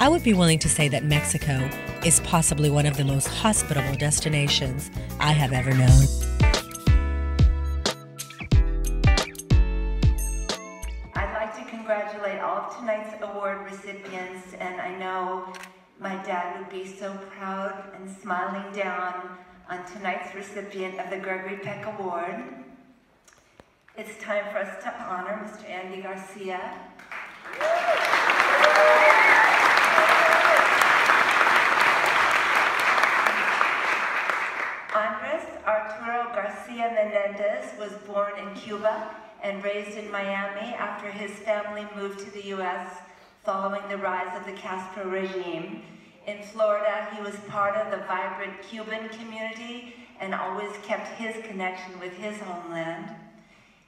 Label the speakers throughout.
Speaker 1: I would be willing to say that Mexico is possibly one of the most hospitable destinations I have ever known.
Speaker 2: I'd like to congratulate all of tonight's award recipients, and I know my dad would be so proud and smiling down on tonight's recipient of the Gregory Peck Award. It's time for us to honor Mr. Andy Garcia. Garcia Menendez was born in Cuba and raised in Miami after his family moved to the U.S. following the rise of the Castro regime. In Florida, he was part of the vibrant Cuban community and always kept his connection with his homeland.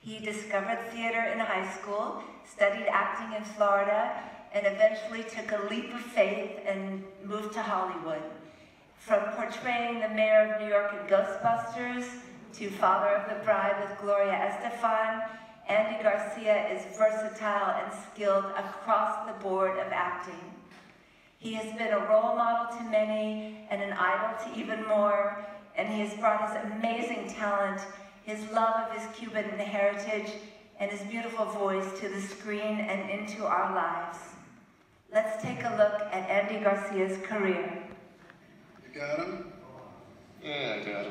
Speaker 2: He discovered theater in high school, studied acting in Florida, and eventually took a leap of faith and moved to Hollywood. From portraying the mayor of New York in Ghostbusters to Father of the Bride with Gloria Estefan, Andy Garcia is versatile and skilled across the board of acting. He has been a role model to many and an idol to even more, and he has brought his amazing talent, his love of his Cuban heritage, and his beautiful voice to the screen and into our lives. Let's take a look at Andy Garcia's career.
Speaker 3: You got him?
Speaker 4: Yeah, I got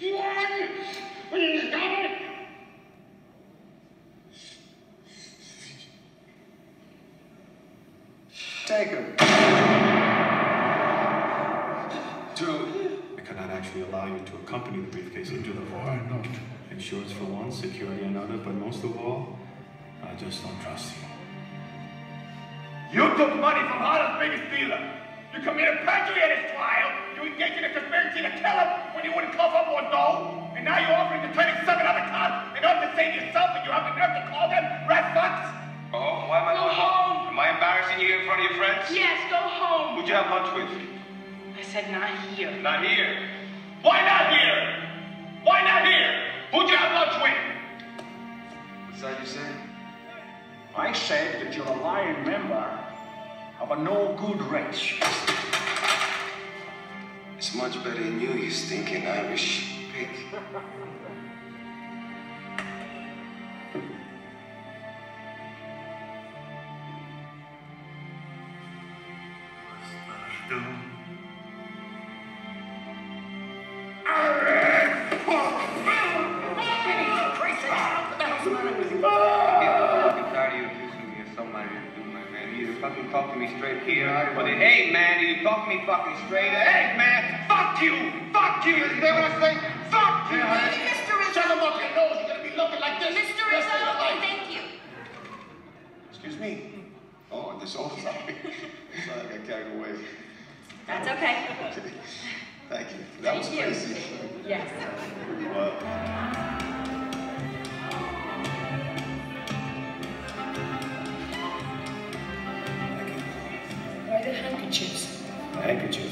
Speaker 4: it.
Speaker 3: Take him.
Speaker 4: Two. I cannot actually allow you to accompany the briefcase into the vault.
Speaker 3: Why not?
Speaker 4: Insurance for one, security another, but most of all, I just don't trust you.
Speaker 5: You took money from Holland's biggest dealer. You committed perjury at his trial. You engaged in a conspiracy to kill him when you wouldn't cough up more dough. And now you're offering to turn seven other cars in order to save yourself, and you have the nerve to call them rat fucks?
Speaker 6: Oh, why am I
Speaker 5: Go
Speaker 6: going
Speaker 5: home.
Speaker 6: Am I embarrassing you in front of your friends?
Speaker 5: Yes, go home.
Speaker 6: Who'd you have lunch with?
Speaker 5: I said not here.
Speaker 6: Not here.
Speaker 5: Why not here? Why not here? Who'd you have lunch with?
Speaker 6: What's that you saying?
Speaker 7: I said that you're a lying member of a no-good race.
Speaker 6: It's much better than you, you stinking Irish pig. I'm fucking tired of you me of somebody to do my man. You fucking talk to me straight here, or the hey man, you talk to me fucking straight. Hey man, fuck you, fuck you. You hear what I say? Fuck you.
Speaker 5: Mr. Rizzo.
Speaker 7: Shut him up your nose. You're gonna be looking like this.
Speaker 5: Mr.
Speaker 7: the rest of your
Speaker 5: Rizzo,
Speaker 7: life.
Speaker 5: thank you.
Speaker 3: Excuse me. Oh, this all sorry. sorry, I got carried away.
Speaker 8: That's okay. okay.
Speaker 3: Thank you. That was
Speaker 8: Thank you.
Speaker 3: crazy.
Speaker 8: Yes.
Speaker 3: Pretty.
Speaker 7: Why the handkerchiefs? Handkerchiefs?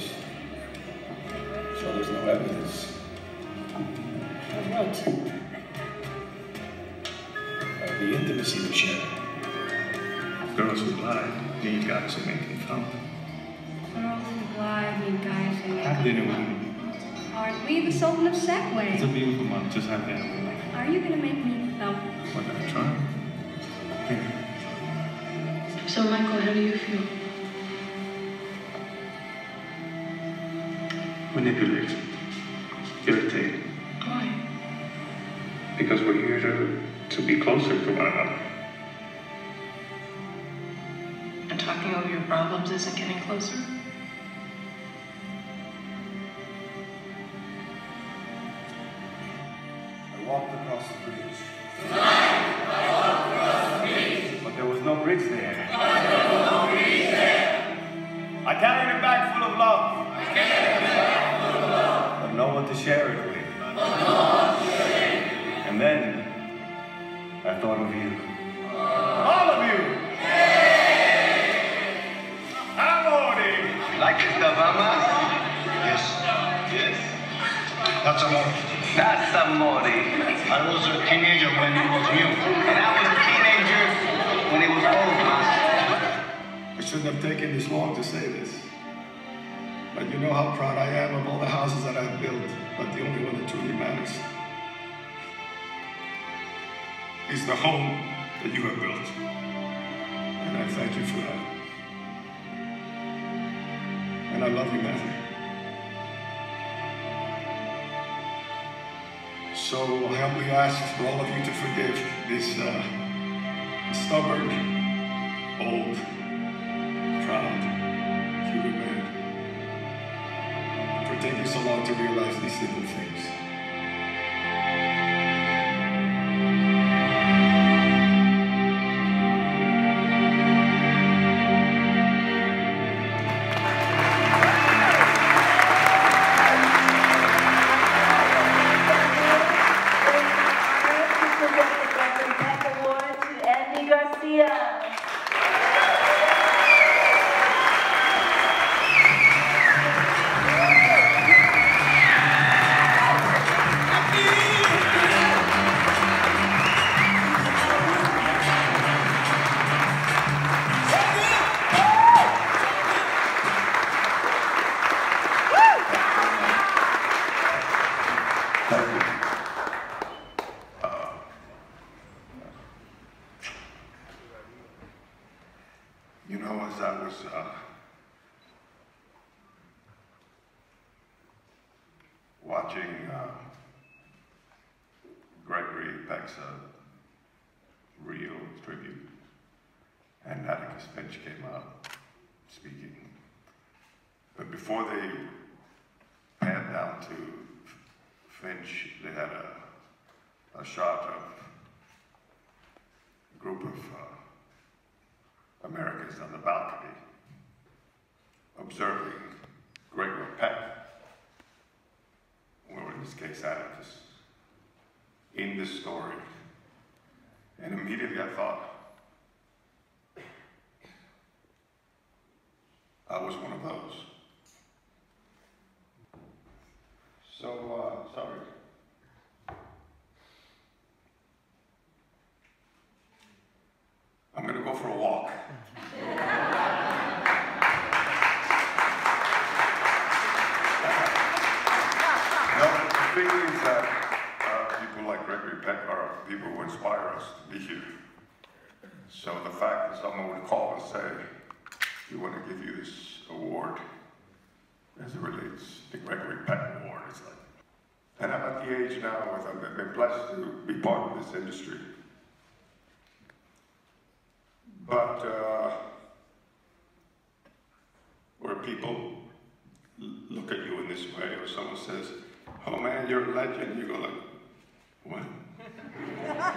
Speaker 4: Me.
Speaker 9: Aren't we the Sultan of Segway?
Speaker 4: It's a beautiful month. Just have dinner with me.
Speaker 9: Are you gonna make me thump?
Speaker 4: We're gonna try. Here.
Speaker 8: So, Michael, how do you feel?
Speaker 4: Manipulated. Irritated.
Speaker 8: Why?
Speaker 4: Because we're here to, to be closer to one another.
Speaker 8: And talking over your problems isn't getting closer?
Speaker 3: To share it with. And then I thought of you. All of you! Amore!
Speaker 6: You like this stuff, huh, Mas? Yes. Yes.
Speaker 7: That's amore.
Speaker 6: That's amore.
Speaker 7: I was a teenager when it was new.
Speaker 6: And I was a teenager when it was old, mas.
Speaker 3: I shouldn't have taken this long to say this. But you know how proud I am of all the houses that I've built, but the only one that truly matters is the home that you have built. And I thank you for that. And I love you, Matthew. So I humbly ask for all of you to forgive this uh, stubborn, old, proud Cuban man for taking so long to realize these simple things. Watching uh, Gregory Peck's real tribute, and Atticus Finch came out speaking, but before they panned down to Finch, they had a, a shot of a group of uh, Americans on the balcony observing Gregory Peck, or in this case Atticus, in this story. And immediately I thought, I was one of those. So, uh, sorry. I'm gonna go for a walk. no, the thing is that uh, people like Gregory Peck are people who inspire us to be here. So the fact that someone would call and say, we want to give you this award as it relates to the Gregory Peck Award, it's like, and I'm at the age now where I've been blessed to be part of this industry. But uh, where people look at you in this way, or someone says, "Oh man, you're a legend," you go like, "What?"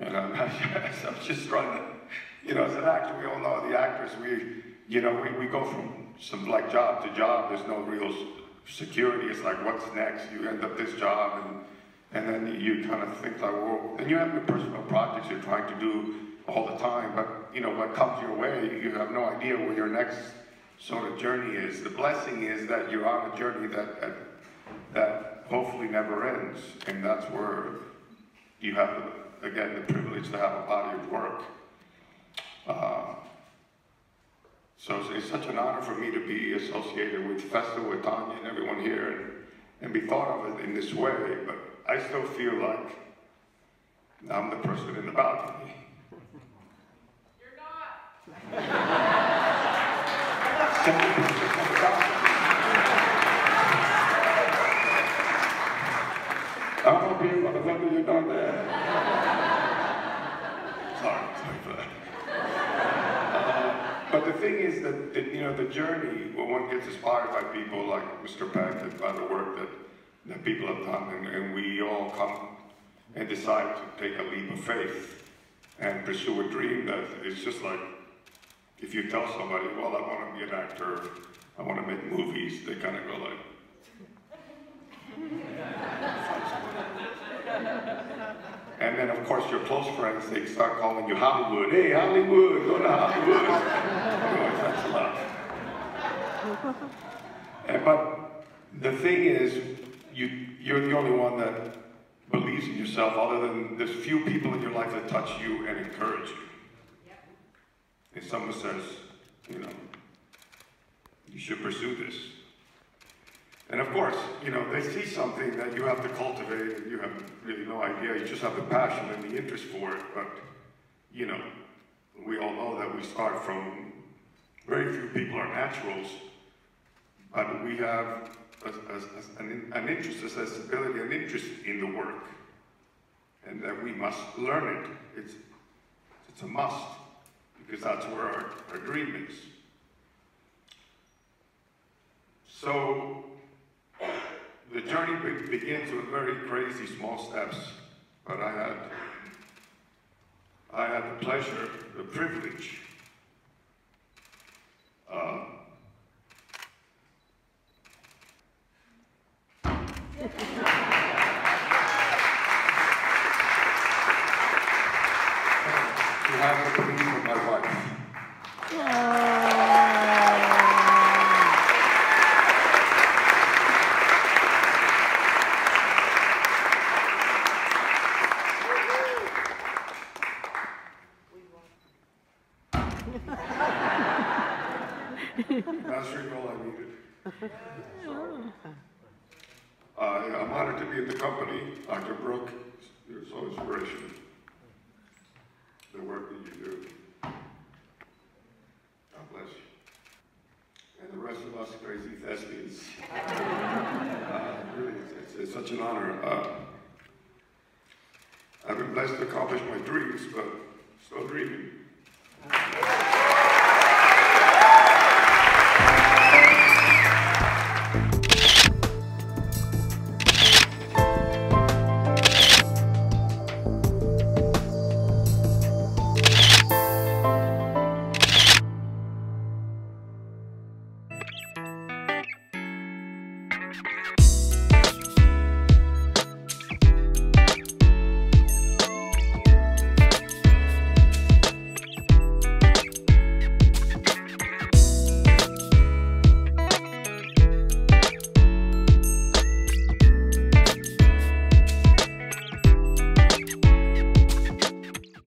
Speaker 3: and I'm, I'm just trying to, you know, as an actor, we all know the actors. We, you know, we, we go from some like job to job. There's no real security. It's like, what's next? You end up this job, and and then you kind of think like, well, and you have your personal projects you're trying to do all the time, but you know what comes your way, you have no idea where your next sort of journey is. The blessing is that you're on a journey that that, that hopefully never ends, and that's where you have again the privilege to have a body of work. Uh, so it's, it's such an honor for me to be associated with Festa, with Tonya, and everyone here, and, and be thought of in this way. But I still feel like I'm the person in the balcony. I'm up here, motherfucker, you're down there. sorry, sorry for that. Uh, but the thing is that, that, you know, the journey, when one gets inspired by people like Mr. Peck and by the work that, that people have done, and, and we all come and decide to take a leap of faith and pursue a dream that it's just like, if you tell somebody, well, I want to be an actor, I want to make movies, they kind of go like, and then of course your close friends, they start calling you Hollywood. Hey, Hollywood, go to Hollywood. Anyways, that's lot. And, but the thing is, you, you're the only one that believes in yourself other than there's few people in your life that touch you and encourage you. And someone says, you know, you should pursue this. And of course, you know, they see something that you have to cultivate and you have really no idea. You just have the passion and the interest for it. But, you know, we all know that we start from very few people are naturals, but we have a, a, a, an, an interest, a sensibility, an interest in the work. And that we must learn it. It's, it's a must, because that's where our, our dream is. So, the journey be begins with very crazy small steps, but I had, I had the pleasure, the privilege, uh, to have the That's really all I needed. So, uh, I'm honored to be in the company. Dr. Brooke, you're so inspirational. The work that you do. God bless you. And the rest of us crazy thespians. uh, really, it's, it's, it's such an honor. Uh, I've been blessed to accomplish my dreams, but still dreaming.